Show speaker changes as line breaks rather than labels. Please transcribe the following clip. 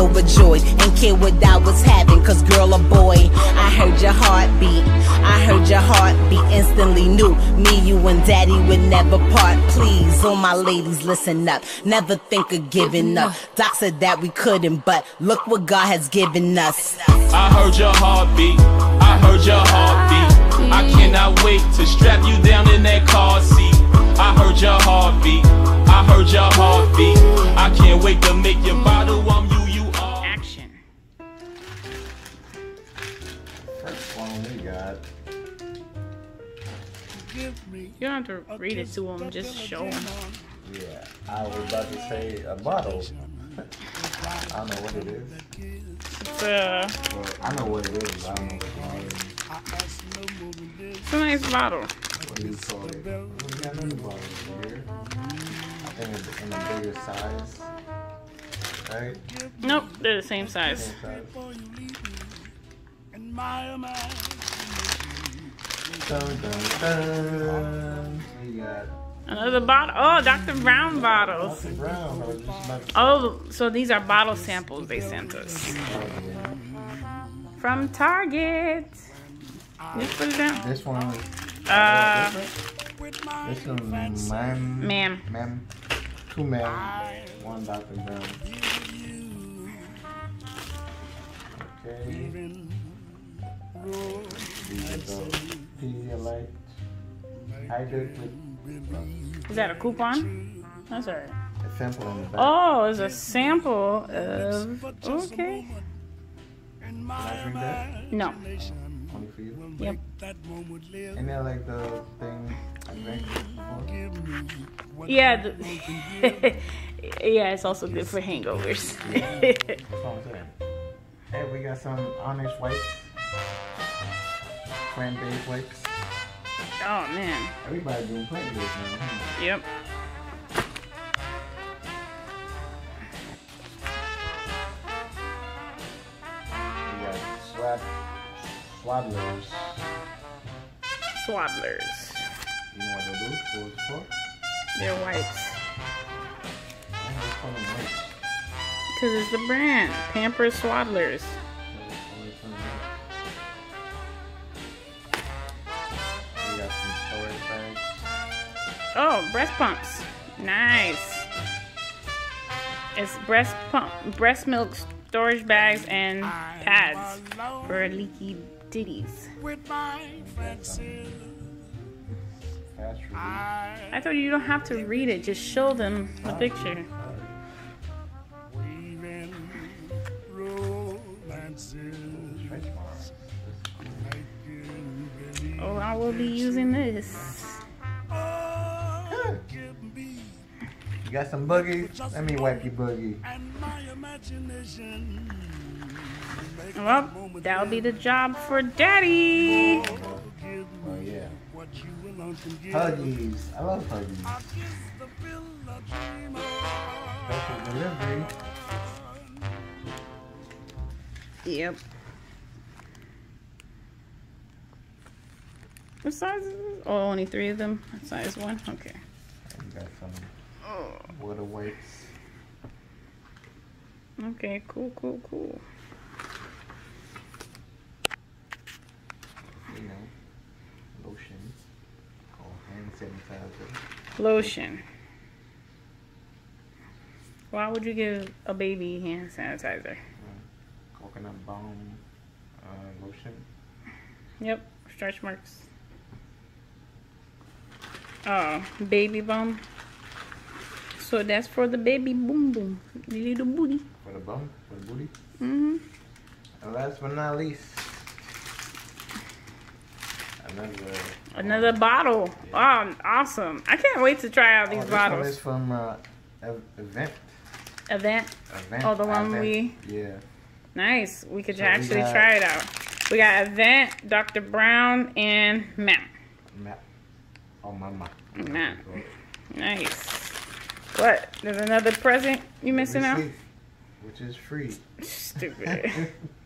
overjoyed and care what I was having, cause girl or boy, I heard your heartbeat. I heard your heartbeat, instantly knew me, you, and daddy would never part. Please, all my ladies, listen up. Never think of giving up. Doc said that we couldn't, but look what God has given us.
I heard your heartbeat. I heard your heartbeat. I cannot wait to strap you down in that car seat. I heard your heartbeat. I heard your heartbeat. I can't wait to make your You
don't have to read it to them, just show them.
Yeah, I was about to say a bottle. Uh, I don't know what it is.
It's a,
Well, I know what it is. I don't know what it is.
it's a nice bottle.
What do you call it? We got another bottle here. I think it's in a bigger size. Right?
Nope, they're the same size.
Same size. Dun, dun, dun. Got
Another bottle. Oh, Dr. Brown bottles.
Dr. Brown. I was just about to
Oh, so these are bottle samples they sent us from Target. Just put it down.
This one.
Uh,
This one, MAM.
MAM.
MAM. Two MAM. One Dr. Brown. Okay. These are the Pedialyte. Hydrate with
Is that a coupon? That's alright.
a sample on the back.
Oh, it's a sample of. Okay.
Can I drink that?
No.
Only for you?
Yep.
And then like the thing I drank before.
Yeah. The, yeah, it's also good for hangovers.
That's what I'm saying. Hey, we got some honest wipes. Plant-based wipes.
oh man.
Everybody doing plant-based now. Huh?
Yep.
We got swab, swaddlers.
Swaddlers.
You know what they do? What it's for?
They're wipes.
I know it's called wipes.
Because it's the brand. Pampers Swaddlers. Oh, breast pumps. Nice. It's breast pump, breast milk storage bags and pads for leaky ditties. I you you don't have to read it, just show them the picture. Oh, I will be using this.
You got some boogies? Let me wipe your boogie.
Well, that'll be the job for daddy.
Oh yeah. Huggies. I love Huggies. Special delivery.
Yep. What size is this? Oh, only three of them. Size one. Okay.
Got some.
Okay. Cool. Cool. Cool.
You know, lotion. Called hand sanitizer.
Lotion. Why would you give a baby hand sanitizer?
Coconut balm uh, lotion.
Yep. Stretch marks. Oh, baby bum. So that's for the baby boom boom, the little booty.
For the bum, for the booty.
Mm hmm
And last but not least, another.
Another bottle. Oh, awesome! I can't wait to try out
Oh,
these
this one is from uh, Avent.
Avent.
Avent.
Oh, the one
Avent.
we-
Yeah.
Nice. We could
So we
actually
got-
try it out. We got Avent, Dr. Brown, and Matt.
Matt. oh, my mama.
Matt. Nice. What? There's another present you missing out?
Which is free.
Stupid.